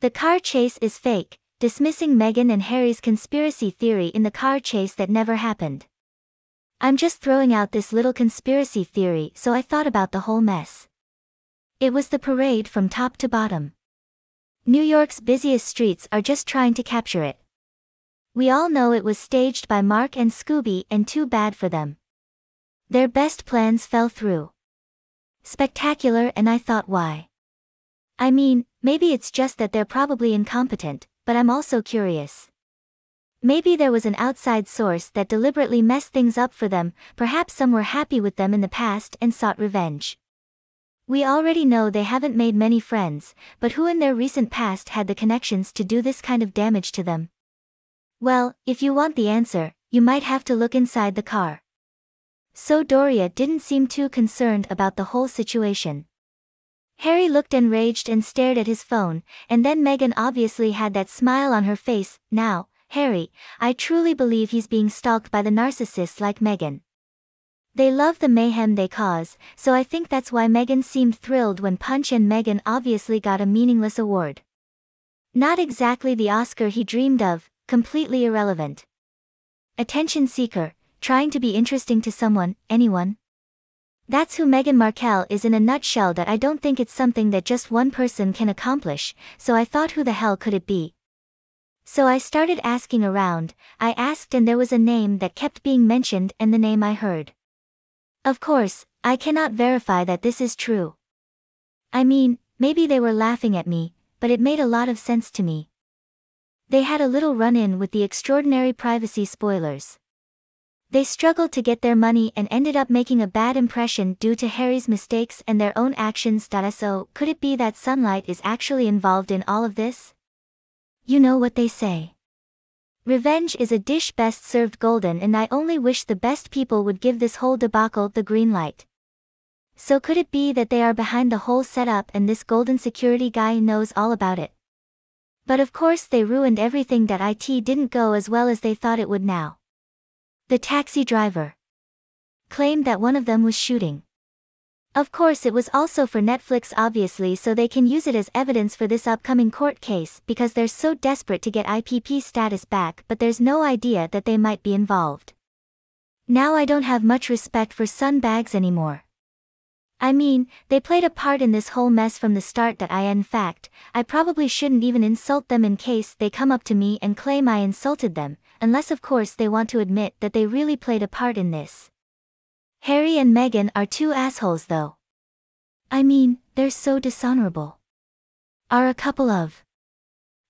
The car chase is fake, dismissing Meghan and Harry's conspiracy theory in the car chase that never happened. I'm just throwing out this little conspiracy theory so I thought about the whole mess. It was the parade from top to bottom. New York's busiest streets are just trying to capture it. We all know it was staged by Mark and Scooby and too bad for them. Their best plans fell through. Spectacular and I thought why? I mean, maybe it's just that they're probably incompetent, but I'm also curious. Maybe there was an outside source that deliberately messed things up for them, perhaps some were happy with them in the past and sought revenge. We already know they haven't made many friends, but who in their recent past had the connections to do this kind of damage to them? Well, if you want the answer, you might have to look inside the car. So Doria didn't seem too concerned about the whole situation. Harry looked enraged and stared at his phone, and then Meghan obviously had that smile on her face, now, Harry, I truly believe he's being stalked by the narcissists like Meghan. They love the mayhem they cause, so I think that's why Meghan seemed thrilled when Punch and Meghan obviously got a meaningless award. Not exactly the Oscar he dreamed of, completely irrelevant. Attention seeker, trying to be interesting to someone, anyone? That's who Meghan Markle is in a nutshell that I don't think it's something that just one person can accomplish, so I thought who the hell could it be? So I started asking around, I asked and there was a name that kept being mentioned and the name I heard. Of course, I cannot verify that this is true. I mean, maybe they were laughing at me, but it made a lot of sense to me. They had a little run-in with the extraordinary privacy spoilers. They struggled to get their money and ended up making a bad impression due to Harry's mistakes and their own actions. So, could it be that sunlight is actually involved in all of this? You know what they say. Revenge is a dish best served golden and I only wish the best people would give this whole debacle the green light. So could it be that they are behind the whole setup and this golden security guy knows all about it? But of course they ruined everything that IT didn't go as well as they thought it would now. The taxi driver claimed that one of them was shooting. Of course it was also for Netflix obviously so they can use it as evidence for this upcoming court case because they're so desperate to get IPP status back but there's no idea that they might be involved. Now I don't have much respect for Sun Bags anymore. I mean, they played a part in this whole mess from the start that I in fact, I probably shouldn't even insult them in case they come up to me and claim I insulted them, unless of course they want to admit that they really played a part in this. Harry and Meghan are two assholes though. I mean, they're so dishonorable. Are a couple of.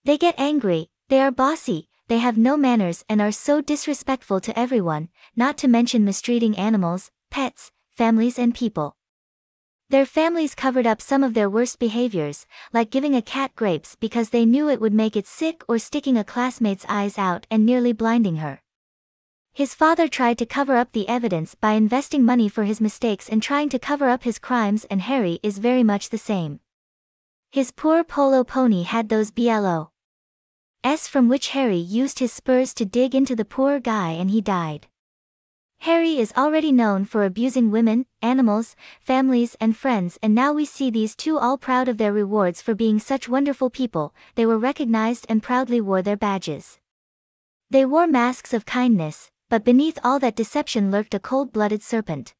They get angry, they are bossy, they have no manners and are so disrespectful to everyone, not to mention mistreating animals, pets, families and people. Their families covered up some of their worst behaviors, like giving a cat grapes because they knew it would make it sick or sticking a classmate's eyes out and nearly blinding her. His father tried to cover up the evidence by investing money for his mistakes and trying to cover up his crimes and Harry is very much the same. His poor polo pony had those BLO. S from which Harry used his spurs to dig into the poor guy and he died. Harry is already known for abusing women, animals, families and friends and now we see these two all proud of their rewards for being such wonderful people, they were recognized and proudly wore their badges. They wore masks of kindness, but beneath all that deception lurked a cold-blooded serpent.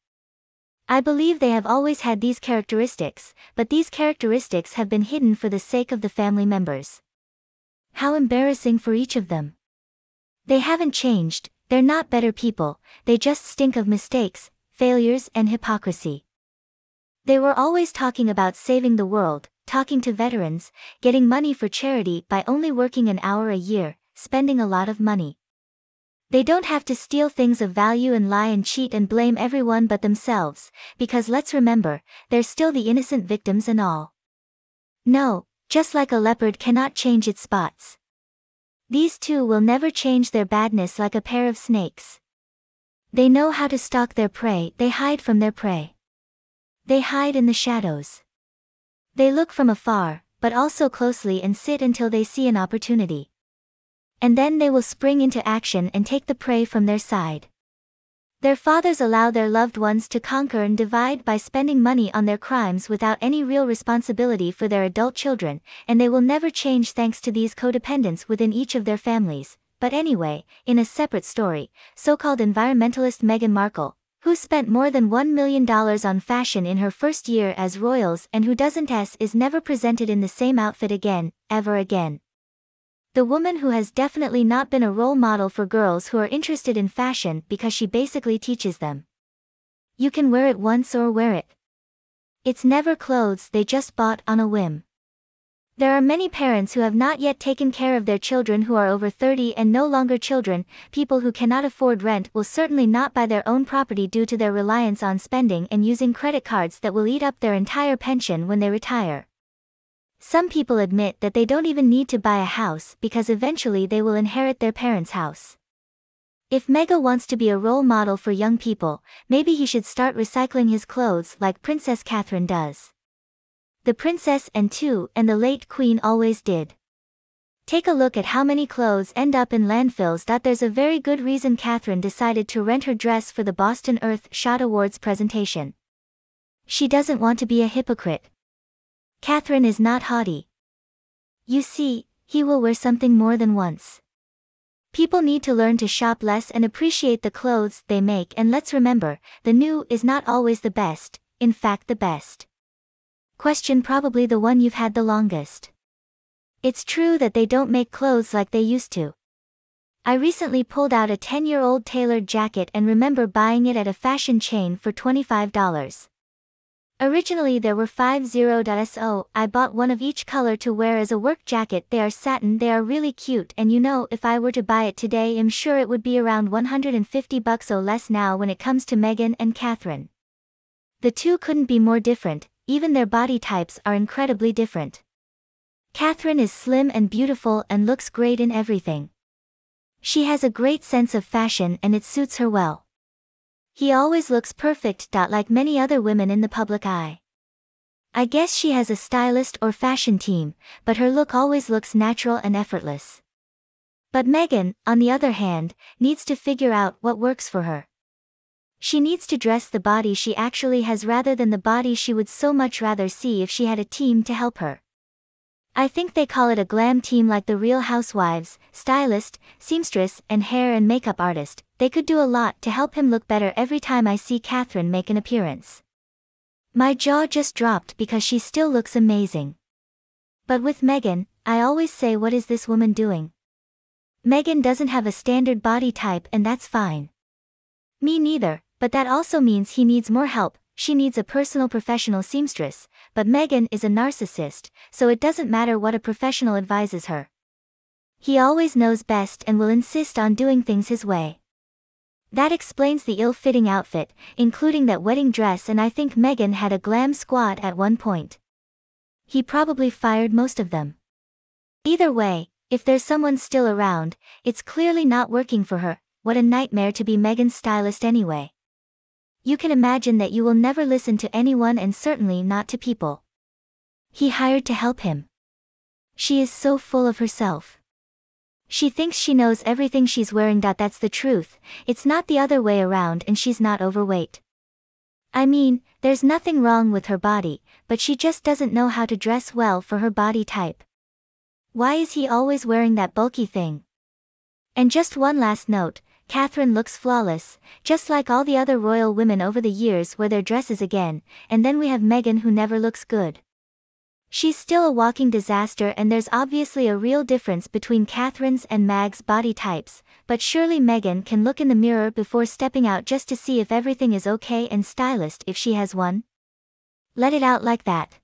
I believe they have always had these characteristics, but these characteristics have been hidden for the sake of the family members. How embarrassing for each of them. They haven't changed, they're not better people, they just stink of mistakes, failures and hypocrisy. They were always talking about saving the world, talking to veterans, getting money for charity by only working an hour a year, spending a lot of money. They don't have to steal things of value and lie and cheat and blame everyone but themselves, because let's remember, they're still the innocent victims and all. No, just like a leopard cannot change its spots. These two will never change their badness like a pair of snakes. They know how to stalk their prey, they hide from their prey. They hide in the shadows. They look from afar, but also closely and sit until they see an opportunity and then they will spring into action and take the prey from their side. Their fathers allow their loved ones to conquer and divide by spending money on their crimes without any real responsibility for their adult children, and they will never change thanks to these codependents within each of their families. But anyway, in a separate story, so-called environmentalist Meghan Markle, who spent more than $1 million on fashion in her first year as royals and who doesn't s is never presented in the same outfit again, ever again. The woman who has definitely not been a role model for girls who are interested in fashion because she basically teaches them. You can wear it once or wear it. It's never clothes they just bought on a whim. There are many parents who have not yet taken care of their children who are over 30 and no longer children, people who cannot afford rent will certainly not buy their own property due to their reliance on spending and using credit cards that will eat up their entire pension when they retire. Some people admit that they don't even need to buy a house because eventually they will inherit their parents' house. If Mega wants to be a role model for young people, maybe he should start recycling his clothes like Princess Catherine does. The princess and two and the late queen always did. Take a look at how many clothes end up in landfills. That there's a very good reason Catherine decided to rent her dress for the Boston Earthshot Awards presentation. She doesn't want to be a hypocrite. Catherine is not haughty. You see, he will wear something more than once. People need to learn to shop less and appreciate the clothes they make and let's remember, the new is not always the best, in fact the best. Question probably the one you've had the longest. It's true that they don't make clothes like they used to. I recently pulled out a 10-year-old tailored jacket and remember buying it at a fashion chain for $25. Originally there were 50.so, I bought one of each color to wear as a work jacket they are satin they are really cute and you know if I were to buy it today I'm sure it would be around 150 bucks or less now when it comes to Meghan and Catherine. The two couldn't be more different, even their body types are incredibly different. Catherine is slim and beautiful and looks great in everything. She has a great sense of fashion and it suits her well. He always looks perfect. Like many other women in the public eye. I guess she has a stylist or fashion team, but her look always looks natural and effortless. But Meghan, on the other hand, needs to figure out what works for her. She needs to dress the body she actually has rather than the body she would so much rather see if she had a team to help her. I think they call it a glam team like the Real Housewives, stylist, seamstress, and hair and makeup artist, they could do a lot to help him look better every time I see Catherine make an appearance. My jaw just dropped because she still looks amazing. But with Meghan, I always say what is this woman doing? Meghan doesn't have a standard body type and that's fine. Me neither, but that also means he needs more help, she needs a personal professional seamstress, but Meghan is a narcissist, so it doesn't matter what a professional advises her. He always knows best and will insist on doing things his way. That explains the ill-fitting outfit, including that wedding dress and I think Meghan had a glam squad at one point. He probably fired most of them. Either way, if there's someone still around, it's clearly not working for her, what a nightmare to be Meghan's stylist anyway. You can imagine that you will never listen to anyone and certainly not to people. He hired to help him. She is so full of herself. She thinks she knows everything she's wearing. That's the truth, it's not the other way around and she's not overweight. I mean, there's nothing wrong with her body, but she just doesn't know how to dress well for her body type. Why is he always wearing that bulky thing? And just one last note, Catherine looks flawless, just like all the other royal women over the years wear their dresses again, and then we have Meghan who never looks good. She's still a walking disaster and there's obviously a real difference between Catherine's and Mag's body types, but surely Meghan can look in the mirror before stepping out just to see if everything is okay and stylist if she has one? Let it out like that.